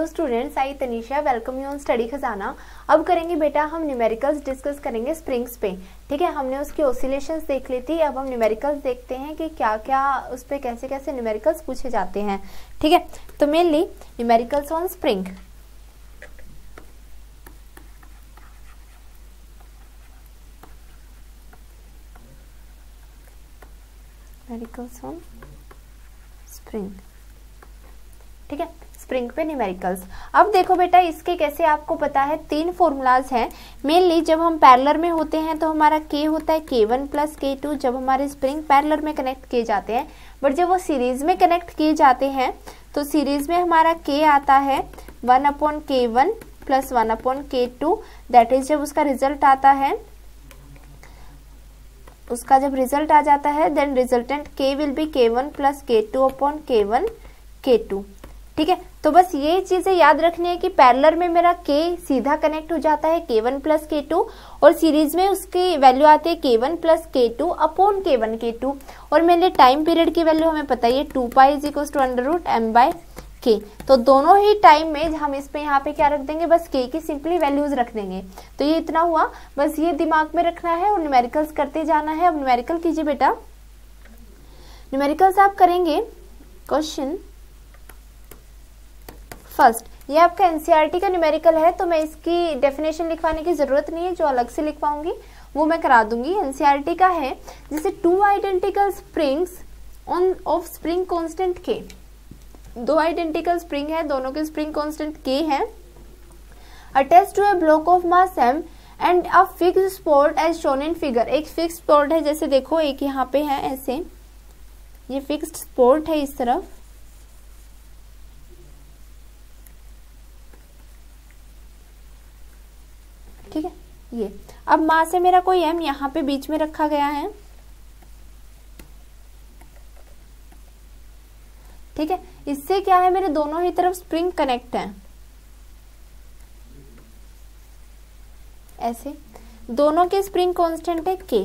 Hello students I Tanisha welcome you on study Khazana अब करेंगे बेटा हम न्यूमेरिकल्स डिस्कस करेंगे स्प्रिंग्स पे। ठीक है, हमने उसकी ओसिलेशंस देख ली थी। अब हम न्यूमेरिकल्स देखते हैं कि क्या क्या उस पर कैसे कैसे न्यूमेरिकल्स पूछे जाते हैं। ठीक है तो mainly numericals on spring numericals on spring ठीक है स्प्रिंग पे न्यूमेरिकल्स अब देखो बेटा, इसके कैसे आपको पता है? तीन फॉर्मूलाज हैं। मेनली जब हम पैरलर में होते हैं तो हमारा के होता है k one plus k to जब हमारे स्प्रिंग पैरलर में कनेक्ट किए जाते हैं। बट जब वो सीरीज़ में कनेक्ट किए जाते हैं तो सीरीज़ में हमारा के आता है one upon k one plus one upon k two that is जब उसका रिज़ल्ट आता है, उसका जब रिज़ल्ट आ जाता है then resultant k will be k one plus k two upon k one k two ठीक है? तो बस ये चीज़ें याद रखनी है कि पैरलर में मेरा के सीधा कनेक्ट हो जाता है k one plus k two और सीरीज़ में उसकी वैल्यू आती है k one plus k two upon k one k two और मेरे टाइम पीरियड की वैल्यू हमें पता है two pi is equal to under root m by k तो दोनों ही टाइम में हम इस पे यहाँ पे क्या रख देंगे? बस के की सिंपली वैल्यूज़ रख देंगे। तो ये इतना हुआ। बस ये दिमाग में रखना है और न्यूमेरिकल्स करते जाना है। अब न्यूमेरिकल कीजिए बेटा। न्यूमेरिकल्स आप करेंगे। क्वेश्चन फ़र्स्ट, ये आपका एनसीईआरटी e का न्यूमेरिकल है तो मैं इसकी डेफिनेशन लिखवाने की ज़रूरत नहीं है, जो अलग से लिख पाऊँगी वो मैं करा दूँगी। एनसीईआरटी e का है, जैसे two identical springs on of spring constant k दो आइडेंटिकल स्प्रिंग है, दोनों के स्प्रिंग कांस्टेंट के है। Attach to a block of mass m and a fix spot as shown in figure एक फिक्स स्पॉट है, जैसे देखो, एक यहाँ पे है, ऐसे। ये फिक्स्ड स्पॉट है इस तरफ़ ठीक है ये। अब माँ से मेरा कोई एम यहाँ पे बीच में रखा गया है। ठीक है? इससे क्या है, मेरे दोनों ही तरफ़ स्प्रिंग कनेक्ट है। ऐसे? दोनों के स्प्रिंग कांस्टेंट है के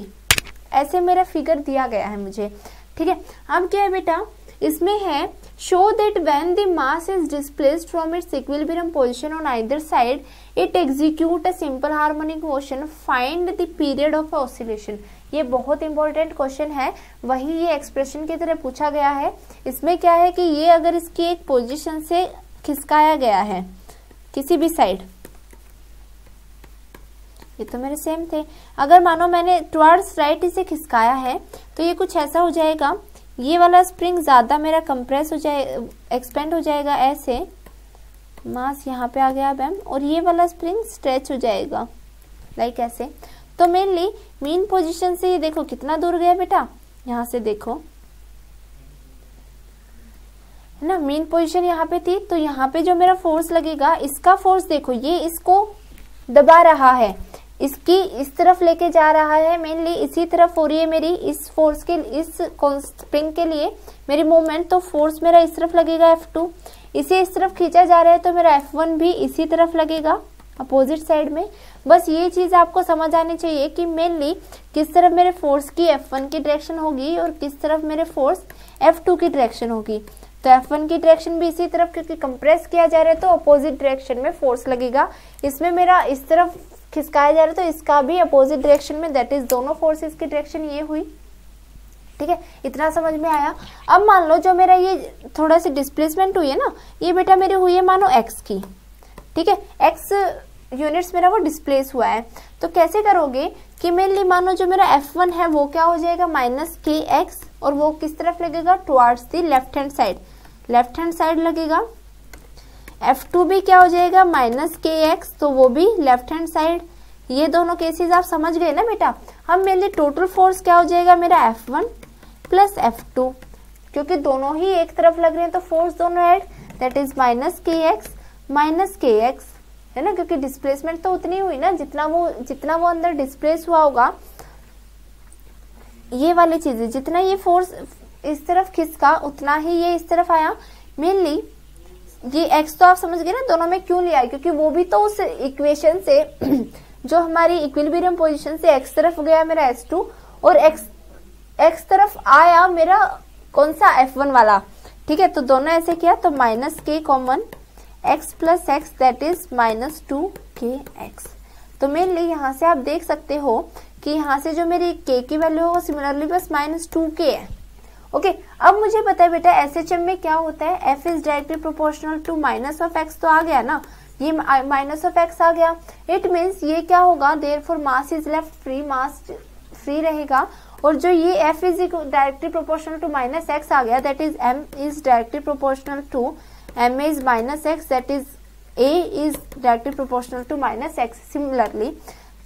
ऐसे मेरा फिगर दिया गया है मुझे। ठीक है? अब क्या है बेटा? इसमें है show that when the mass is displaced from its equilibrium position on either side it executes a simple harmonic motion find the period of oscillation ये बहुत इंपॉर्टेंट क्वेश्चन है। वही ये एक्सप्रेशन की तरह पूछा गया है। इसमें क्या है कि ये अगर इसकी एक पोजिशन से खिसकाया गया है, किसी भी साइड ये तो मेरे सेम थे। अगर मानो मैंने टुवर्ड्स राइट इसे खिसकाया है तो ये कुछ ऐसा हो जाएगा ये वाला स्प्रिंग ज़्यादा मेरा कंप्रेस हो जाए एक्सपेंड हो जाएगा ऐसे। मास यहाँ पे आ गया एम और ये वाला स्प्रिंग स्ट्रेच हो जाएगा लाइक ऐसे। तो मेनली मेन पोजीशन से ये देखो कितना दूर गया बेटा, यहाँ से देखो। है ना? मेन पोजीशन यहाँ पे थी तो यहाँ पे जो मेरा फोर्स लगेगा, इसका फोर्स देखो, ये इसको दबा रहा है। इसकी इस तरफ़ लेके जा रहा है मेनली इसी तरफ़ हो रही है मेरी, इस फोर्स के, इस स्प्रिंग के लिए मेरी मूवमेंट तो फोर्स मेरा इस तरफ़ लगेगा F2 इसे इस तरफ़ खींचा जा रहा है तो मेरा एफ़ वन भी इसी तरफ़ लगेगा अपोजिट साइड में। बस ये चीज़ आपको समझ आनी चाहिए कि मेनली किस तरफ़ मेरे फोर्स की F1 की डायरेक्शन होगी और किस तरफ़ मेरे फोर्स F2 की डायरेक्शन होगी। तो F1 की डायरेक्शन भी इसी तरफ़, क्योंकि कंप्रेस किया जा रहा है तो अपोजिट डायरेक्शन में फोर्स लगेगा। इसमें मेरा इस तरफ़ खिसकाया जा रहा है तो इसका भी अपोजिट डायरेक्शन में दैट इज़ दोनों फोर्सेस की डायरेक्शन ये हुई। ठीक है? इतना समझ में आया। अब मान लो जो मेरा ये थोड़ा सी डिस्प्लेसमेंट हुई है ना, ये बेटा मेरी हुई है मानो एक्स की। ठीक है? एक्स यूनिट्स मेरा वो डिस्प्लेस हुआ है। तो कैसे करोगे कि मेनली मानो जो मेरा एफ़ वन है, वो क्या हो जाएगा? माइनस के एक्स और वो किस तरफ़ लगेगा? Towards the left hand side left hand side लगेगा। एफ़ टू भी क्या हो जाएगा? माइनस के एक्स तो वो भी लेफ़्ट हैंड साइड। ये दोनों केसेस आप समझ गए ना बेटा? हम मेरे टोटल फोर्स क्या हो जाएगा मेरा F one plus F two क्योंकि दोनों ही एक तरफ़ लग रहे हैं तो फोर्स दोनों add that is minus k x minus k x है ना? क्योंकि डिस्प्लेसमेंट तो उतनी हुई ना, जितना वो जितना वो अंदर डिस्प्लेस हुआ होगा। ये वाली चीज़ें, जितना ये फोर्स इस तरफ़ खिसका उतना ही ये इस तरफ़ आया। मेनली ये एक्स तो आप समझ गए ना, दोनों में क्यों लिया क्योंकि वो भी तो उस इक्वेशन से, जो हमारी इक्विलिब्रियम पोजीशन से एक्स तरफ़ गया मेरा एस टू और एक्स एक्स तरफ़ आया मेरा कौन सा एफ़ वन वाला? ठीक है तो दोनों ऐसे किया तो minus k common x plus x that is minus two k x तो मेनली यहाँ से आप देख सकते हो कि यहाँ से जो मेरी के की वैल्यू है, वो सिमिलरली बस माइनस टू के है। ओके अब मुझे पता है बेटा एस एच एम में क्या होता है? F is directly proportional to minus of x तो आ गया ना? ये माइनस ऑफ़ एक्स आ गया। इट मीन्स ये क्या होगा? Therefore mass is left free mass free रहेगा। और जो ये F is directly proportional to minus x आ गया that is m is directly proportional to m is minus x that is a is directly proportional to minus x similarly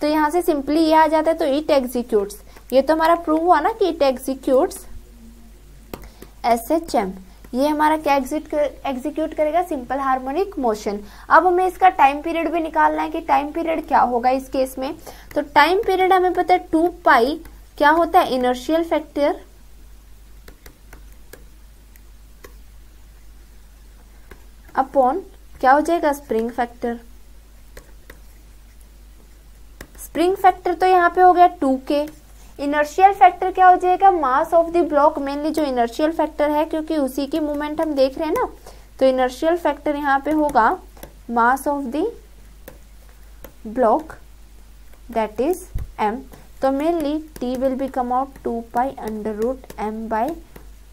तो यहाँ से simply ये आ जाता है तो इट एग्जीक्यूट्स ये तो हमारा प्रूव हुआ ना कि it executes S H M ये हमारा क्या एग्जिट एग्जीक्यूट करेगा? सिंपल हार्मोनिक मोशन अब हमें इसका टाइम पीरियड भी निकालना है कि टाइम पीरियड क्या होगा इस केस में। तो टाइम पीरियड हमें पता है टू पाई क्या होता है? इनर्शियल फैक्टर अपॉन क्या हो जाएगा? स्प्रिंग फैक्टर स्प्रिंग फैक्टर तो यहाँ पे हो गया टू के इनर्शियल फैक्टर क्या हो जाएगा? Mass of the block mainly जो इनर्शियल फैक्टर है, क्योंकि उसी की मूवमेंट हम देख रहे हैं ना तो इनर्शियल फैक्टर यहाँ पे होगा mass of the block that is M तो mainly T will be come out two pi under root M by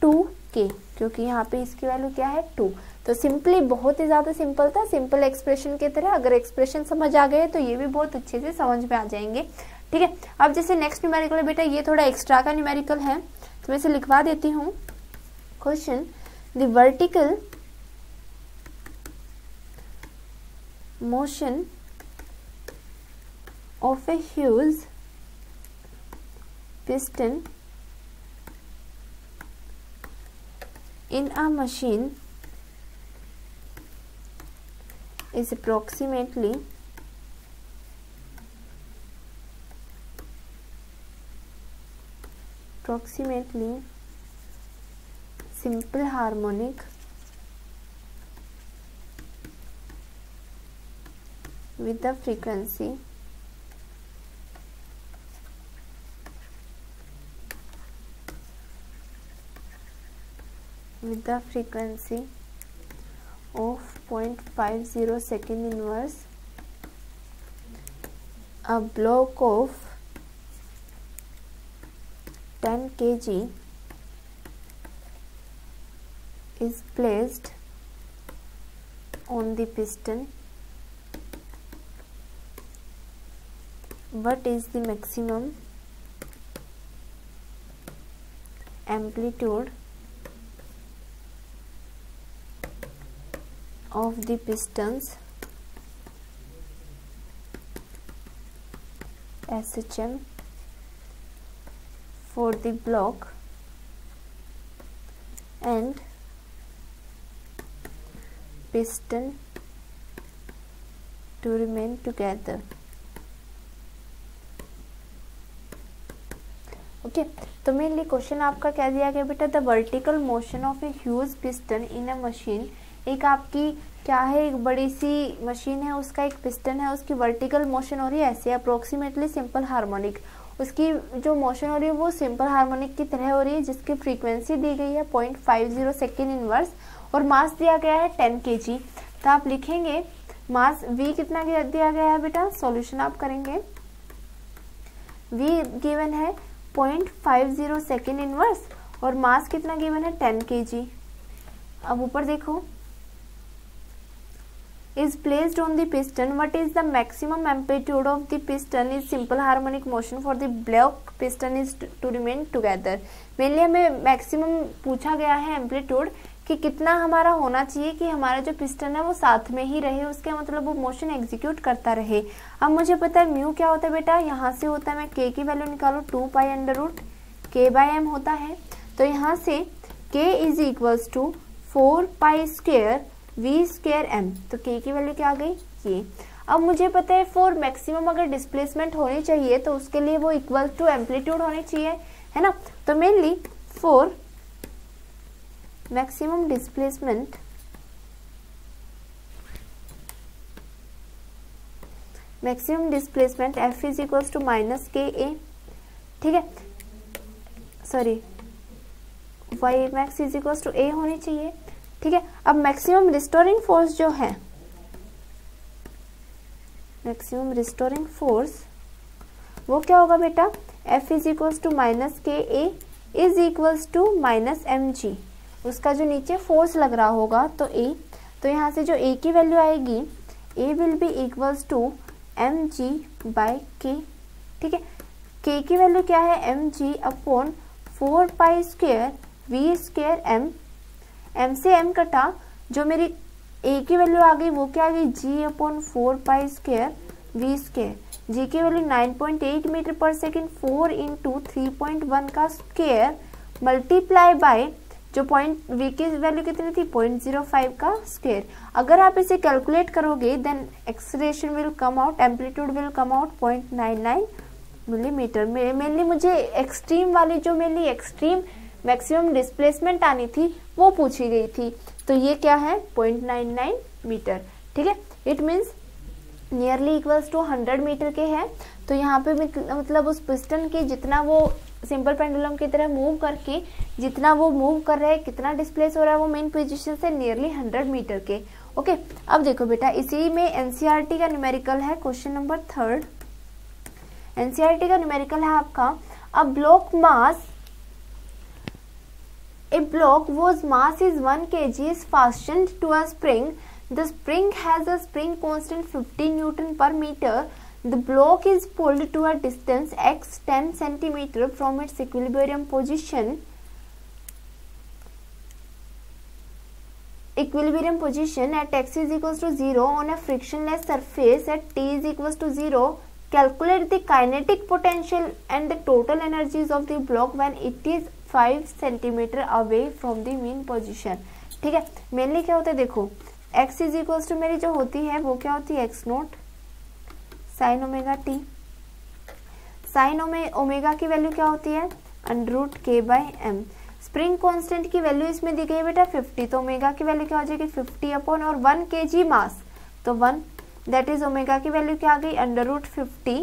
two K क्योंकि यहाँ पे इसकी वैल्यू क्या है? टू तो सिंपली बहुत ही ज़्यादा सिंपल था सिंपल एक्सप्रेशन की तरह अगर एक्सप्रेशन समझ आ गए तो ये भी बहुत अच्छे से समझ में आ जाएँगे। ठीक है? अब जैसे नेक्स्ट न्यूमेरिकल है बेटा, ये थोड़ा एक्स्ट्रा का न्यूमेरिकल है। तो मैं इसे लिखवा देती हूँ। Question the vertical motion of a huge piston in a machine is approximately approximately simple harmonic with the frequency. With the frequency of 0.50 second inverse a block of 10 kg is placed on the piston. What is the maximum amplitude of the pistons? SHM for the block and piston to remain together. Okay okay, तो mainly question आपका क्या दिया गया बेटा? The vertical motion of a huge piston in a machine एक आपकी क्या है? एक बड़ी सी मशीन है उसका एक पिस्टन है उसकी वर्टिकल मोशन हो रही है? ऐसे अप्रोक्सीमेटली सिंपल हार्मोनिक उसकी जो मोशन हो रही है वो सिंपल हार्मोनिक की तरह हो रही है, जिसकी फ्रीक्वेंसी दी गई है point five zero second inverse और मास दिया गया है टेन के जी तो आप लिखेंगे मास वी कितना दिया गया है बेटा? सॉल्यूशन आप करेंगे। वी गिवन है point five zero second inverse और मास कितना गिवन है टेन के जी अब ऊपर देखो। Is placed on the piston. What is the maximum amplitude of the piston? Is simple harmonic motion for the block piston is to remain together. Mainly हमें maximum पूछा गया है एम्पलीट्यूड कि कितना हमारा होना चाहिए कि हमारा जो पिस्टन है वो साथ में ही रहे, उसके मतलब वो मोशन एग्जीक्यूट करता रहे। अब मुझे पता है म्यू क्या होता है बेटा? यहाँ से होता है मैं के की वैल्यू निकालू two pi under root K by M होता है। तो यहाँ से K is equals to four pi square V square M तो के की वैल्यू क्या आ गई? ये अब मुझे पता है फॉर मैक्सिमम अगर डिस्प्लेसमेंट होनी चाहिए तो उसके लिए वो इक्वल टू एम्पलीट्यूड होनी चाहिए, है ना? तो mainly for maximum displacement maximum displacement F is equals to minus K A ठीक है? Sorry Y max is equals to A होनी चाहिए। ठीक है? अब मैक्सिमम रिस्टोरिंग फोर्स जो है मैक्सिमम रिस्टोरिंग फोर्स वो क्या होगा बेटा? F is equals to minus K A is equals to minus M G उसका जो नीचे फोर्स लग रहा होगा तो ए तो यहाँ से जो ए की वैल्यू आएगी A will be equals to M G by K ठीक है? के की वैल्यू क्या है? M G upon four pi square V square M M से एम कटा, जो मेरी ए की वैल्यू आ गई, वो क्या आ गई? G upon four pi square V square G की वैल्यू 9.8 मीटर पर second four into three point one का स्क्वेयर मल्टीप्लाई बाय जो पॉइंट वी की वैल्यू कितनी थी? पॉइंट ज़ीरो फाइव का स्क्वेयर अगर आप इसे कैलकुलेट करोगे then acceleration will come out amplitude will come out point nine nine millimeter mainly मुझे एक्सट्रीम वाली, जो मेनली एक्सट्रीम मैक्सिमम डिस्प्लेसमेंट आनी थी वो पूछी गई थी। तो ये क्या है? Point nine nine meter. ठीक है? It means nearly equals to hundred meter के हैं। तो यहाँ पे मतलब उस पिस्टन की जितना वो सिंपल पेंडुलम की तरह मूव करके जितना वो मूव कर रहा है कितना डिस्प्लेस हो रहा है वो मेन पोजिशन से नियरली हंड्रेड मीटर के। ओके okay, अब देखो बेटा इसी में एनसीआरटी का न्यूमेरिकल है क्वेश्चन नंबर थर्ड एनसीआरटी का न्यूमेरिकल है आपका। A block mass A block whose mass is 1 kg is fastened to a spring. The spring has a spring constant 50 Newton per meter. The block is pulled to a distance x 10 cm from its equilibrium position. Equilibrium position at x is equals to 0 on a frictionless surface at t is equals to 0. Calculate the kinetic potential and the total energies of the block when it is 5 centimeter away from the mean position ठीक है? Mainly क्या होता है देखो, x is equals to मेरी जो होती है, वो क्या होती है? X naught. Sine omega T sine omega की वैल्यू क्या होती है? Under root K by M spring constant की वैल्यू इसमें दी गई है बेटा 50 तो ओमेगा की वैल्यू क्या हो जाएगी? 50 अपॉन और 1 के जी मास तो 1 दैट इज़ ओमेगा की वैल्यू क्या आ गई? अंडर रूट फिफ्टी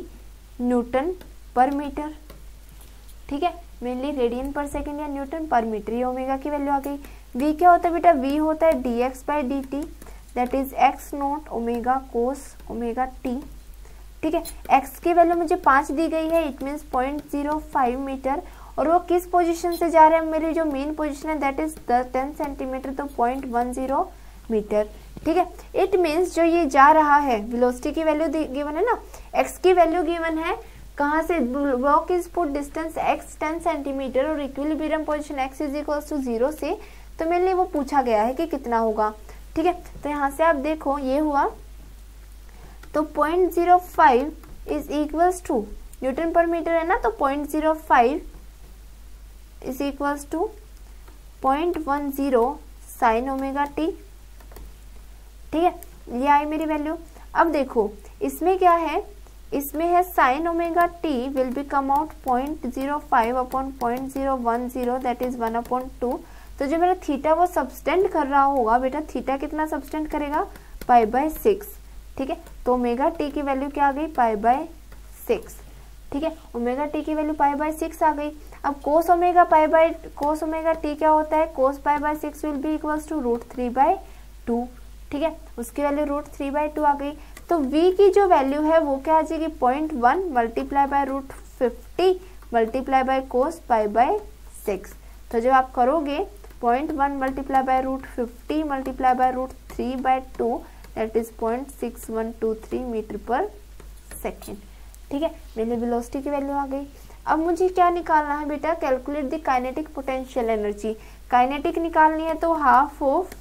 न्यूटन पर मीटर ठीक है? मेनली रेडियन पर सेकेंड या न्यूटन पर मीटर ये ओमेगा की वैल्यू आ गई। V क्या होता है बेटा? V होता है D X by D T that is X naught omega cos omega T ठीक है? X की वैल्यू मुझे पाँच दी गई है it means point zero five meter और वो किस पोजीशन से जा रहे हैं? मेरी जो मेन पोजीशन है दैट इज़ टेन सेंटीमीटर तो पॉइंट वन ज़ीरो मीटर ठीक है? इट मीन्स जो ये जा रहा है वेलोसिटी की वैल्यू गिवन है ना? एक्स की वैल्यू गिवन है कहाँ से block is put distance x 10 centimeter और equilibrium position x is equal to zero से तो मेरे लिए वो पूछा गया है कि कितना होगा। ठीक है? तो यहाँ से आप देखो, ये हुआ। तो point zero five is equals to newton पर मीटर है ना? तो point zero five is equals to point one zero sine omega T ठीक है? ये आई मेरी वैल्यू अब देखो, इसमें क्या है? इसमें है sine omega T will be come out point zero five upon point zero one zero that is one upon two तो जो मेरा थीटा वो सबस्टेंड कर रहा होगा, बेटा थीटा कितना सबस्टेंड करेगा? पाई बाय सिक्स ठीक है? तो ओमेगा टी की वैल्यू क्या आ गई? पाई बाय सिक्स ठीक है? ओमेगा टी की वैल्यू पाई बाय सिक्स आ गई. अब cos omega pi by cos omega T क्या होता है? Cos pi by six will be equals to root three by two ठीक है? उसकी value root three by two आ गई. तो v की जो वैल्यू है, वो क्या आ जाएगी? Point one multiply by root fifty multiply by cos pi by six तो जब आप करोगे point one multiply by root fifty multiply by root three by two that is point six one two three meter पर second ठीक है? मेरी velocity की value आ गई। अब मुझे क्या निकालना है बेटा? Calculate the kinetic potential energy kinetic निकालनी है तो half of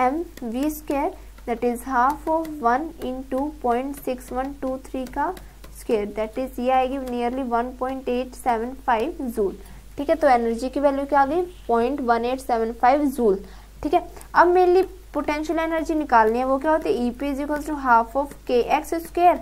M V square that is half of one into point six one two three का स्क्वेयर दैट इज़ ये आएगी nearly one point eight seven five joule ठीक है तो energy की वैल्यू क्या आ गई? Point one eight seven five joule ठीक है, अब मेनली पोटेंशियल एनर्जी निकालनी है, वो क्या होती है? E P is equal to half of K X square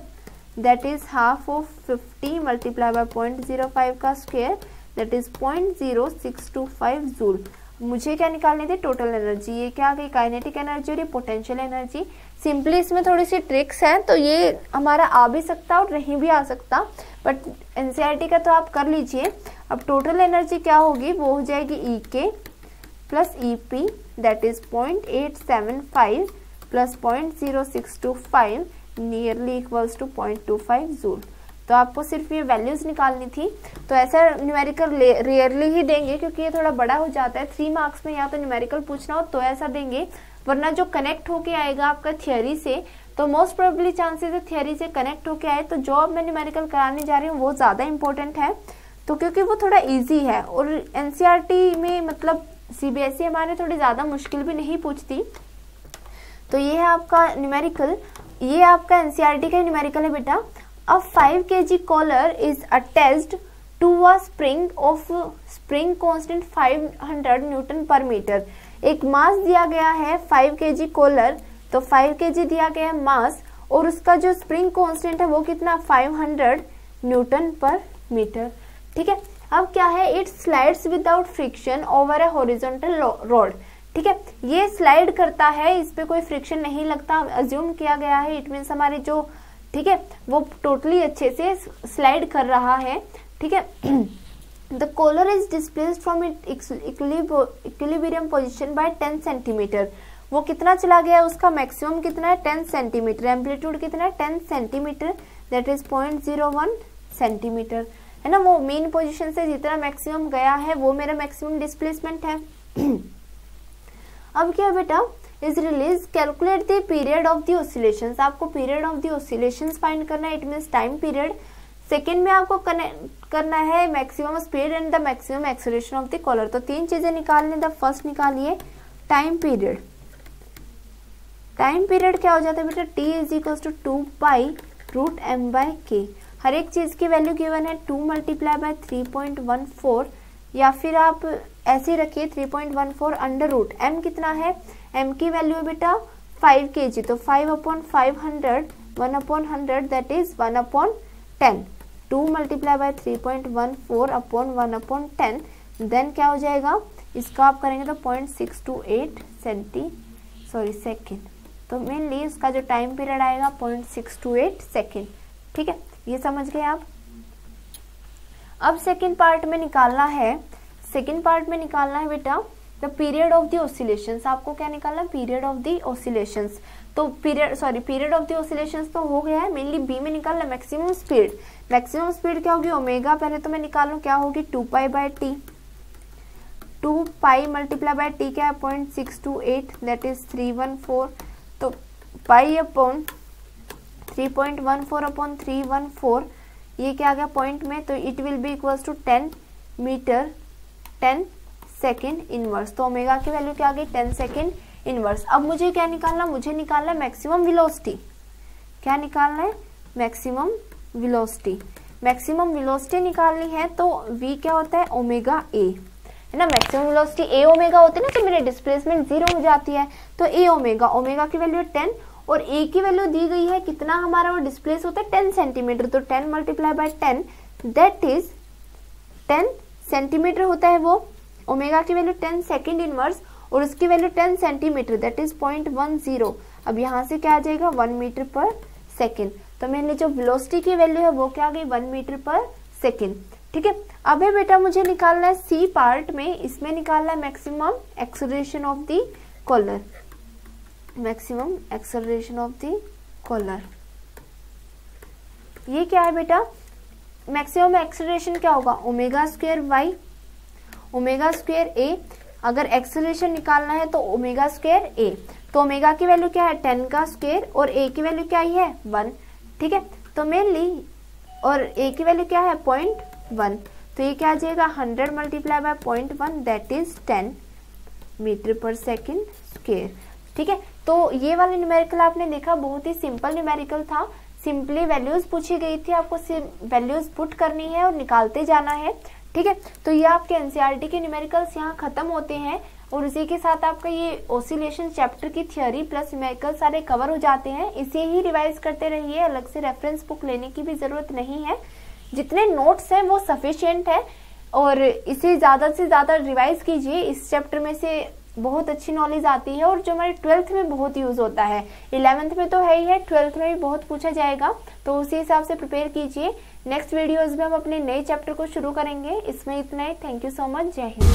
that is half of fifty multiply by point zero five का square that is point zero six two five joule मुझे क्या निकालनी थी? टोटल एनर्जी ये क्या गई? Kinetic energy और ये पोटेंशियल एनर्जी सिंपली इसमें थोड़ी सी ट्रिक्स हैं तो ये हमारा आ भी सकता और नहीं भी आ सकता. बट एनसीईआरटी का तो आप कर लीजिए. अब टोटल एनर्जी क्या होगी? वो हो जाएगी E K plus E P that is point eight seven five plus point zero six two five nearly equals to point two five joule तो आपको सिर्फ़ ये वैल्यूज़ निकालनी थी। तो ऐसा न्यूमेरिकल रेयरली ही देंगे क्योंकि ये थोड़ा बड़ा हो जाता है। थ्री मार्क्स में या तो न्यूमेरिकल पूछना हो तो ऐसा देंगे। वरना जो कनेक्ट होके आएगा आपका थियोरी से तो मोस्ट प्रोबेबली चांसेस है थियोरी से कनेक्ट होके आए। तो जो अब मैं न्यूमेरिकल कराने जा रही हूँ, वो ज़्यादा इंपॉर्टेंट है। तो क्योंकि वो थोड़ा इजी है और एनसीईआरटी e में मतलब सी बी एस ई हमारे थोड़ी ज़्यादा मुश्किल भी नहीं पूछती। तो ये है आपका न्यूमेरिकल ये आपका एनसीईआरटी का न्यूमेरिकल है बेटा। A 5 kg collar is attached to a spring of, spring constant 500 newton पर मीटर एक मास दिया गया है 5 kg कॉलर तो 5 kg दिया गया है मास और उसका जो स्प्रिंग कांस्टेंट है वो कितना? 500 न्यूटन पर मीटर ठीक है? अब क्या है? It slides without friction over a horizontal road ठीक है? ये स्लाइड करता है, इस पे कोई फ्रिक्शन नहीं लगता अज्यूम किया गया है। इट मीन हमारे जो ठीक है? वो टोटली अच्छे से स्लाइड कर रहा है, ठीक है? The collar is displace from it equilibrium position by 10 centimeter वो कितना चला गया उसका? मैक्सिमम कितना है? 10 सेंटीमीटर एम्पलीट्यूड कितना है? 10 centimeter that is point zero one centimeter है ना? वो मेन पोजीशन से जितना मैक्सिमम गया है, वो मेरा मैक्सिमम डिस्प्लेसमेंट है। अब क्या बेटा? Is release calculate the period of the oscillations आपको period of the oscillations find करना है. It mean time period second में आपको करना है maximum speed and the maximum acceleration of the collar तो तीन चीज़ें निकालने द फ़र्स्ट निकालिए टाइम पीरियड टाइम पीरियड क्या हो जाता है बेटा? T is equal to two pi root M by K हर एक चीज़ की वैल्यू गिवन है. Two multiply by three point one four या फिर आप ऐसे रखिए three point one four under root M कितना है? एम की वैल्यू है बेटा फाइव के जी तो five upon five hundred one upon hundred that is one upon ten two multiply by three point one four upon one upon ten then क्या हो जाएगा? इसका आप करेंगे तो point six two eight centi sorry second तो mainly इसका जो टाइम पीरियड आएगा point six two eight second ठीक है? ये समझ गए आप? अब सेकेंड पार्ट में निकालना है। सेकेंड पार्ट में निकालना है बेटा the period of the oscillation आपको क्या निकालना? पीरियड ऑफ़ द ऑसिलेशन तो period sorry period of the oscillation तो हो गया है। मेनली बी में निकालना मैक्सिमम स्पीड मैक्सिमम स्पीड क्या होगी? ओमेगा पहले तो मैं निकालू, क्या होगी? Two pi by T two pi multiply by T क्या है? Point six two eight that is three one four तो pi upon three point one four upon three one four ये क्या आ गया पॉइंट में? तो it will be equals to ten meter ten second inverse तो ओमेगा की value क्या आ गई? टेन सेकेंड इनवर्स अब मुझे क्या निकालना? मुझे निकालना है मैक्सिमम विलोसिटी क्या निकालना है? मैक्सिमम विलोसिटी मैक्सिमम विलोसिटी निकालनी है तो v क्या होता है? ओमेगा ए है ना? मैक्सिमम विलोसिटी ए ओमेगा होती है ना तो मेरे डिस्प्लेसमेंट ज़ीरो हो जाती है. तो ए ओमेगा ओमेगा की वैल्यू टेन और ए की वैल्यू दी गई है, कितना हमारा वो डिस्प्लेस होता है? टेन सेंटीमीटर तो ten multiply by ten that is ten centimeter होता है वो। ओमेगा की वैल्यू टेन सेकेंड इनवर्स और उसकी value ten centimeter that is point one zero अब यहाँ से क्या आ जाएगा? वन मीटर पर सेकेंड तो मैंने जो वेलोसिटी की वैल्यू है, वो क्या आ गई? वन मीटर पर सेकेंड ठीक है? अब है बेटा, मुझे निकालना है सी पार्ट में। इसमें निकालना है maximum acceleration of the collar maximum acceleration of the collar ये क्या है बेटा? मैक्सिमम एक्सलेशन क्या होगा? Omega square Y omega square A अगर एक्सलेशन निकालना है तो ओमेगा स्क्वेयर ए तो ओमेगा की वैल्यू क्या है? टेन का स्क्वेयर और ए की वैल्यू क्या ही है? वन ठीक है? तो मेनली और ए की वैल्यू क्या है? पॉइंट वन तो ये क्या आ जाएगा? Hundred multiply by point one that is ten metre per second square ठीक है? तो ये वाला न्यूमेरिकल आपने देखा, बहुत ही सिंपल न्यूमेरिकल था। सिंपली वैल्यूज़ पूछी गई थी आपको वैल्यूज़ पुट करनी है और निकालते जाना है, ठीक है? तो ये आपके एनसीईआरटी के न्यूमेरिकल्स यहाँ खत्म होते हैं और उसी के साथ आपका ये ओसिलेशन चैप्टर की थियोरी प्लस न्यूमेरिकल सारे कवर हो जाते हैं। इसे ही रिवाइज करते रहिए, अलग से रेफरेंस बुक लेने की भी ज़रूरत नहीं है। जितने नोट्स हैं वो सफिशियंट है और इसे ज़्यादा से ज़्यादा रिवाइज कीजिए। इस चैप्टर में से बहुत अच्छी नॉलेज आती है और जो हमारे ट्वेल्थ में बहुत यूज़ होता है। इलेवेंथ में तो है ही है ट्वेल्थ में भी बहुत पूछा जाएगा। तो उसी हिसाब से प्रिपेयर कीजिए। नेक्स्ट वीडियोज़ में हम अपने नए चैप्टर को शुरू करेंगे। इसमें इतना ही। थैंक यू सो मच जय हिंद